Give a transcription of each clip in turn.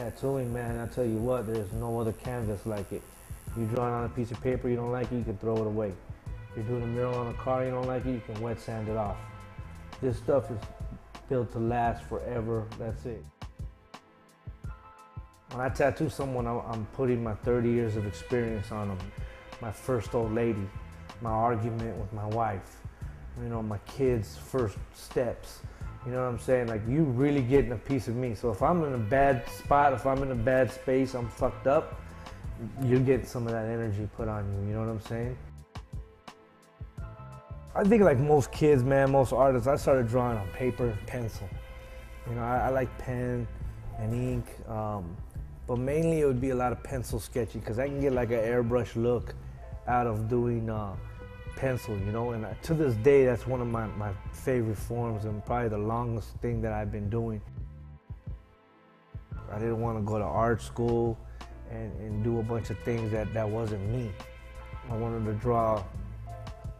Tattooing, man, I tell you what, there's no other canvas like it. You draw it on a piece of paper, you don't like it, you can throw it away. If you're doing a mural on a car, you don't like it, you can wet sand it off. This stuff is built to last forever, that's it. When I tattoo someone, I'm putting my 30 years of experience on them. My first old lady, my argument with my wife, you know, my kids' first steps. You know what I'm saying? Like you really getting a piece of me. So if I'm in a bad spot, if I'm in a bad space, I'm fucked up, you're getting some of that energy put on you. You know what I'm saying? I think like most kids, man, most artists, I started drawing on paper and pencil. You know, I, I like pen and ink, um, but mainly it would be a lot of pencil sketching because I can get like an airbrush look out of doing uh, pencil, you know. And to this day, that's one of my, my favorite forms and probably the longest thing that I've been doing. I didn't want to go to art school and, and do a bunch of things that, that wasn't me. I wanted to draw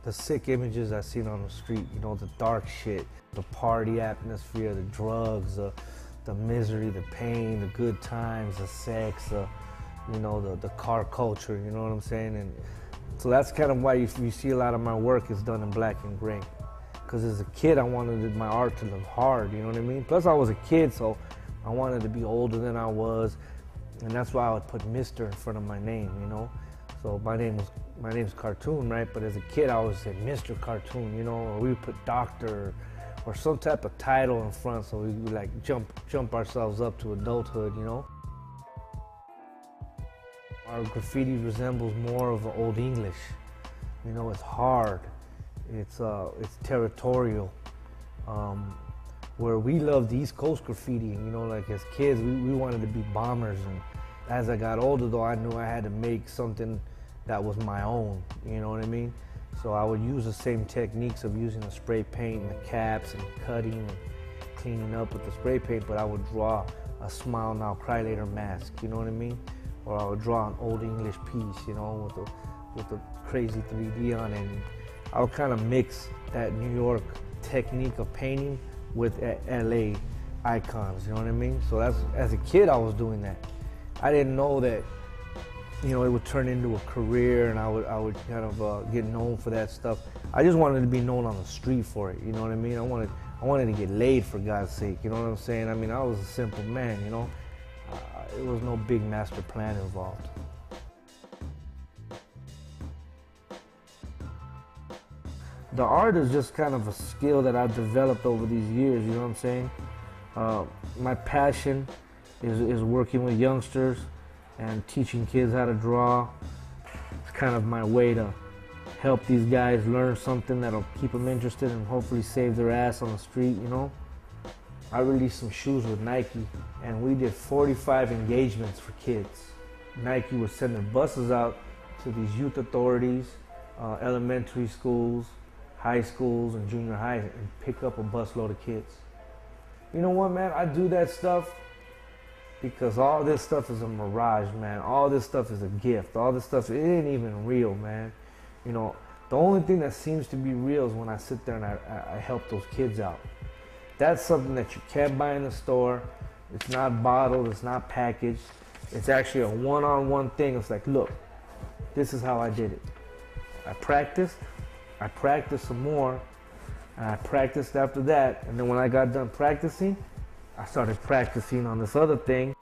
the sick images I seen on the street, you know, the dark shit, the party atmosphere, the drugs, the, the misery, the pain, the good times, the sex, the, you know, the, the car culture, you know what I'm saying? And so that's kind of why you, you see a lot of my work is done in black and gray. Because as a kid, I wanted my art to look hard, you know what I mean? Plus, I was a kid, so I wanted to be older than I was. And that's why I would put Mr. in front of my name, you know? So my name was my name's Cartoon, right? But as a kid, I always say Mr. Cartoon, you know, or we would put Doctor or some type of title in front, so we would like jump jump ourselves up to adulthood, you know. Our graffiti resembles more of Old English. You know, it's hard, it's, uh, it's territorial. Um, where we loved East Coast graffiti, you know, like as kids, we, we wanted to be bombers. And as I got older, though, I knew I had to make something that was my own, you know what I mean? So I would use the same techniques of using the spray paint and the caps and cutting and cleaning up with the spray paint, but I would draw a smile now, cry later mask, you know what I mean? Or I would draw an old English piece, you know, with a with a crazy 3D on it. And I would kind of mix that New York technique of painting with LA icons, you know what I mean? So that's as a kid I was doing that. I didn't know that you know it would turn into a career and I would I would kind of uh, get known for that stuff. I just wanted to be known on the street for it, you know what I mean? I wanted I wanted to get laid for God's sake, you know what I'm saying? I mean, I was a simple man, you know it was no big master plan involved. The art is just kind of a skill that I've developed over these years, you know what I'm saying? Uh, my passion is, is working with youngsters and teaching kids how to draw. It's kind of my way to help these guys learn something that'll keep them interested and hopefully save their ass on the street, you know? I released some shoes with Nike and we did 45 engagements for kids. Nike was sending buses out to these youth authorities, uh, elementary schools, high schools, and junior high and pick up a busload of kids. You know what, man? I do that stuff because all this stuff is a mirage, man. All this stuff is a gift. All this stuff, it ain't even real, man. You know, the only thing that seems to be real is when I sit there and I, I help those kids out. That's something that you can't buy in the store. It's not bottled, it's not packaged. It's actually a one on one thing. It's like, look, this is how I did it. I practiced, I practiced some more, and I practiced after that. And then when I got done practicing, I started practicing on this other thing.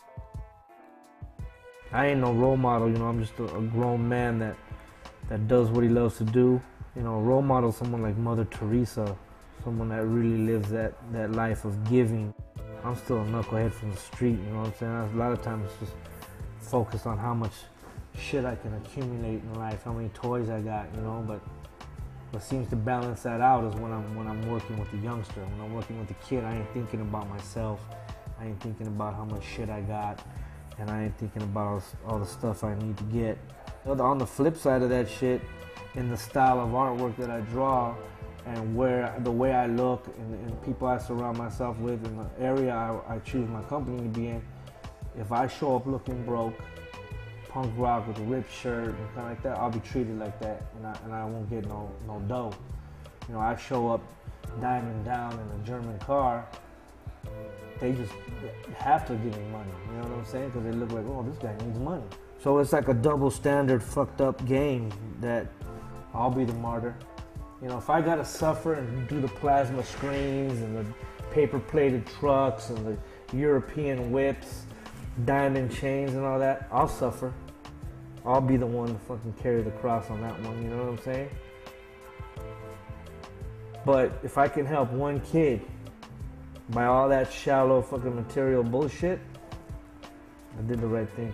I ain't no role model, you know, I'm just a, a grown man that that does what he loves to do. You know, role model someone like Mother Teresa, someone that really lives that, that life of giving. I'm still a knucklehead from the street, you know what I'm saying? A lot of times just focused on how much shit I can accumulate in life, how many toys I got, you know, but what seems to balance that out is when I'm when I'm working with the youngster. When I'm working with the kid, I ain't thinking about myself. I ain't thinking about how much shit I got, and I ain't thinking about all the stuff I need to get. On the flip side of that shit, in the style of artwork that I draw, and where the way I look and, and people I surround myself with and the area I, I, choose my company to be in, if I show up looking broke, punk rock with a ripped shirt and kind of like that, I'll be treated like that and I, and I won't get no, no dough. You know, I show up diamond down in a German car, they just have to give me money. You know what I'm saying? Because they look like, oh, this guy needs money. So it's like a double standard, fucked up game that I'll be the martyr. You know, if I gotta suffer and do the plasma screens and the paper plated trucks and the European whips, diamond chains and all that, I'll suffer. I'll be the one to fucking carry the cross on that one, you know what I'm saying? But if I can help one kid by all that shallow fucking material bullshit, I did the right thing.